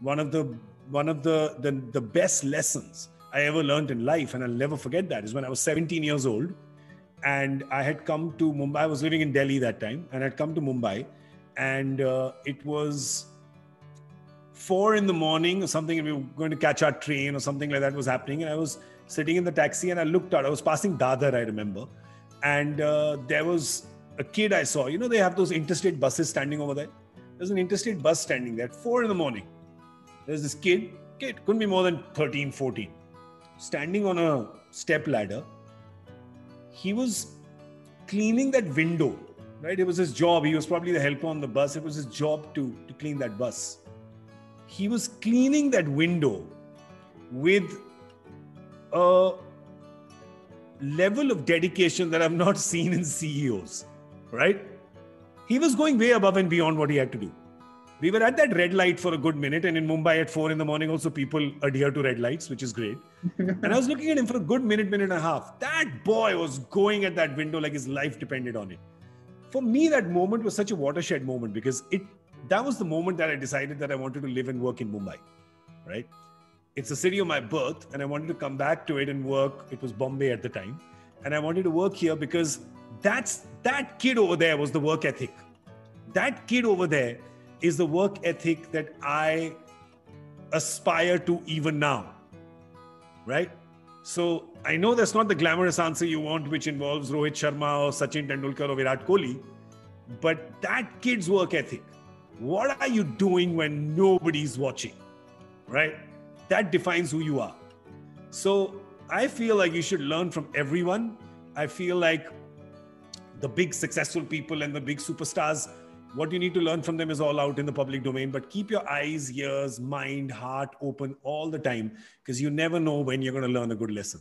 one of the one of the, the the best lessons I ever learned in life, and I'll never forget that, is when I was 17 years old, and I had come to Mumbai. I was living in Delhi that time, and I'd come to Mumbai, and uh, it was four in the morning or something, and we were going to catch our train or something like that was happening, and I was sitting in the taxi, and I looked out. I was passing Dadar, I remember, and uh, there was a kid I saw. You know, they have those interstate buses standing over there. There's an interstate bus standing there at four in the morning. There's this kid, kid, couldn't be more than 13, 14, standing on a step ladder. He was cleaning that window, right? It was his job. He was probably the helper on the bus. It was his job to, to clean that bus. He was cleaning that window with a level of dedication that I've not seen in CEOs, right? He was going way above and beyond what he had to do. We were at that red light for a good minute, and in Mumbai at four in the morning, also people adhere to red lights, which is great. and I was looking at him for a good minute, minute and a half. That boy was going at that window like his life depended on it. For me, that moment was such a watershed moment because it that was the moment that I decided that I wanted to live and work in Mumbai, right? It's the city of my birth, and I wanted to come back to it and work. It was Bombay at the time, and I wanted to work here because that's that kid over there was the work ethic. That kid over there is the work ethic that I aspire to even now. Right? So I know that's not the glamorous answer you want, which involves Rohit Sharma or Sachin Tendulkar or Virat Kohli, but that kid's work ethic. What are you doing when nobody's watching? Right? That defines who you are. So I feel like you should learn from everyone. I feel like the big successful people and the big superstars what you need to learn from them is all out in the public domain but keep your eyes ears mind heart open all the time because you never know when you're going to learn a good lesson